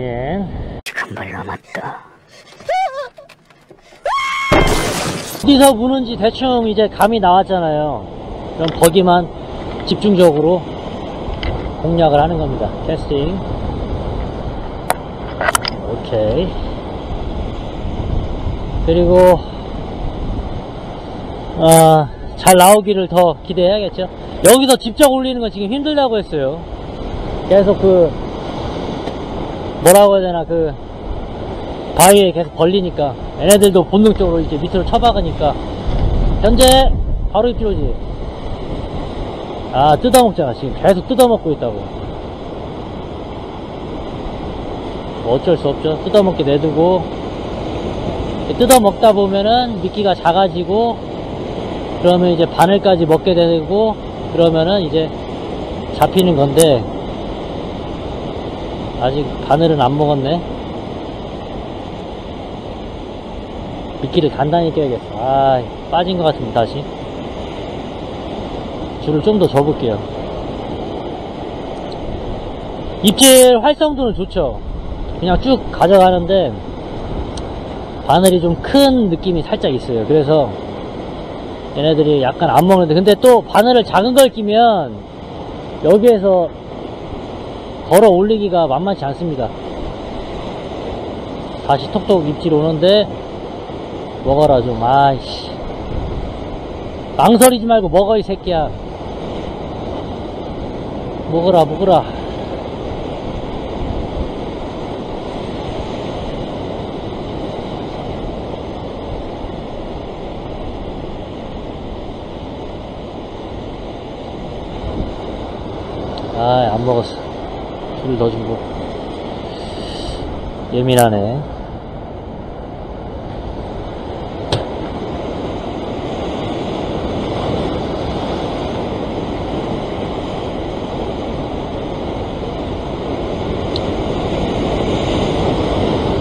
예. 한발 남았다. 어디서 무는지 대충 이제 감이 나왔잖아요. 그럼 거기만 집중적으로 공략을 하는 겁니다. 캐스팅. 오케이. 그리고 아, 잘 나오기를 더 기대해야겠죠. 여기서 직접 올리는 건 지금 힘들다고 했어요. 계속 그 뭐라고 해야 되나 그 바위에 계속 걸리니까 얘네들도 본능적으로 이제 밑으로 쳐박으니까 현재 바로 입질오지. 아 뜯어먹잖아 지금. 계속 뜯어먹고 있다고. 뭐 어쩔 수 없죠. 뜯어먹게 내두고 뜯어먹다 보면은 미끼가 작아지고 그러면 이제 바늘까지 먹게 되고 그러면은 이제 잡히는 건데 아직 바늘은 안 먹었네 미끼를 단단히 껴야겠어. 아, 빠진 것 같은데, 다시. 줄을 좀 더 접을게요. 입질 활성도는 좋죠. 그냥 쭉 가져가는데, 바늘이 좀 큰 느낌이 살짝 있어요. 그래서, 얘네들이 약간 안 먹는데, 근데 또 바늘을 작은 걸 끼면, 여기에서 걸어 올리기가 만만치 않습니다. 다시 톡톡 입질 오는데, 먹어라 좀 아이씨. 망설이지 말고 먹어 이 새끼야. 먹어라 먹어라. 아안 먹었어 줄더 주고. 예민하네.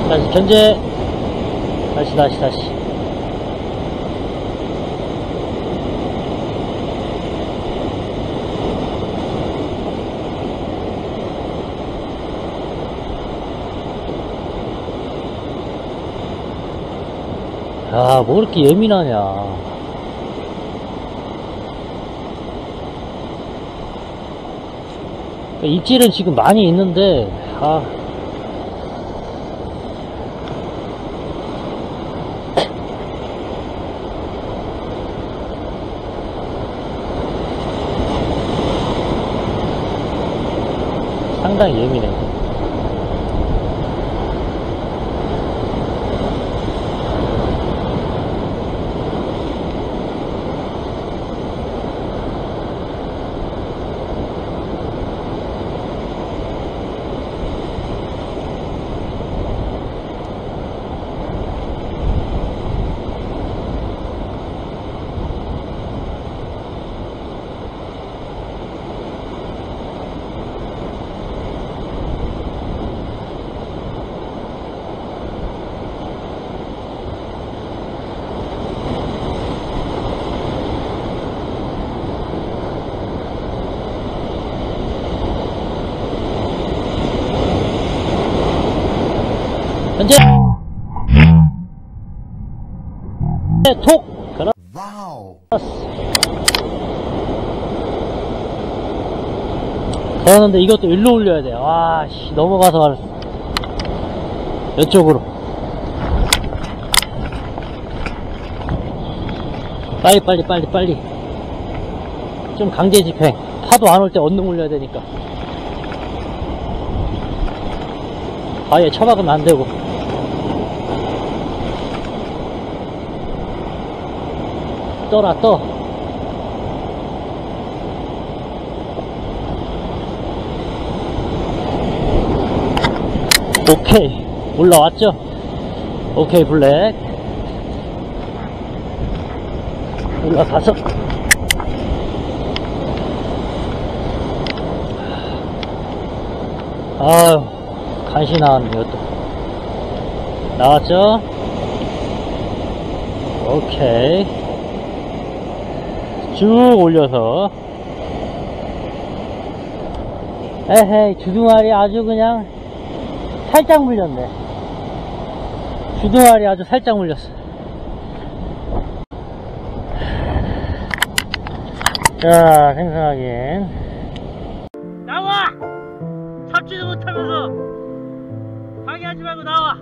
다시 견제. 다시 다시 다시 아, 뭐 그렇게 예민하냐. 입질은 지금 많이 있는데, 아, 상당히 예민해. 현재 톡 그렇 그러는데 이것도 일로 올려야 돼. 와, 씨, 넘어가서 말았어. 이쪽으로. 빨리, 빨리, 빨리, 빨리. 좀 강제 집행. 파도 안 올 때 언능 올려야 되니까. 아예 처박으면 안 되고. 떠라, 떠. 오케이. 올라왔죠? 오케이, 블랙. 올라가서. 아유, 간신히 나왔네요, 또. 나왔죠? 오케이. 쭉 올려서. 에헤이, 주둥아리 아주 그냥 살짝 물렸네. 주둥아리 아주 살짝 물렸어. 자, 생선하긴. 나와! 잡지도 못하면서 방해하지 말고 나와!